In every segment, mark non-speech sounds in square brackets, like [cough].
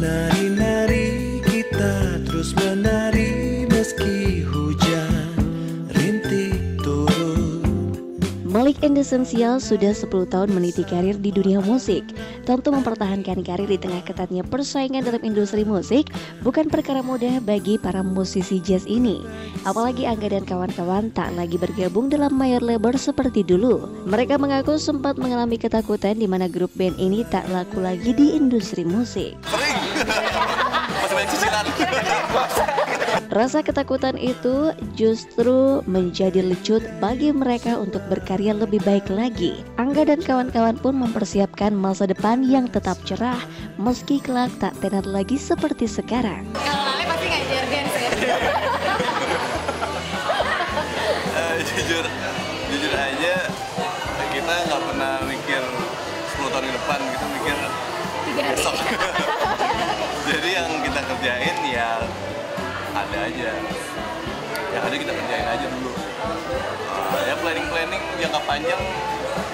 Menari-nari kita terus menari meski hujan rintik turun Malik and Essential sudah 10 tahun meniti karir di dunia musik. Tentu mempertahankan karir di tengah ketatnya persaingan dalam industri musik bukan perkara mudah bagi para musisi jazz ini. Apalagi Angga dan kawan-kawan tak lagi bergabung dalam mayor label seperti dulu. Mereka mengaku sempat mengalami ketakutan di mana grup band ini tak laku lagi di industri musik. Rasa ketakutan itu justru menjadi lecut bagi mereka untuk berkarya lebih baik lagi. Angga dan kawan-kawan pun mempersiapkan masa depan yang tetap cerah meski kelak tak tenar lagi seperti sekarang. Kalau Ale pasti ngajar dance ya. Eh, jujur, jujur aja kita nggak pernah mikir 10 tahun ke depan, kita mikir besok. Aja. Yang ada kita kerjain aja dulu. Eh, ya planning-planning jangka panjang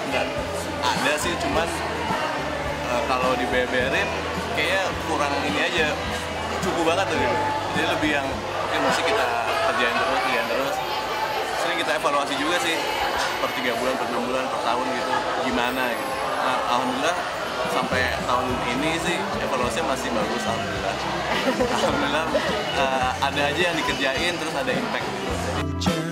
nggak ada sih, cuman eh, kalau dibeberin kayaknya kurang ini aja cukup banget tuh. Jadi lebih yang mungkin mesti kita kerjain terus, kerjain terus. Sering kita evaluasi juga sih per tiga bulan, per enam bulan, per tahun gitu gimana gitu. Nah, alhamdulillah sampai tahun ini sih evaluasinya masih bagus alhamdulillah. [laughs] alhamdulillah eh, ada aja yang dikerjain terus ada impact gitu.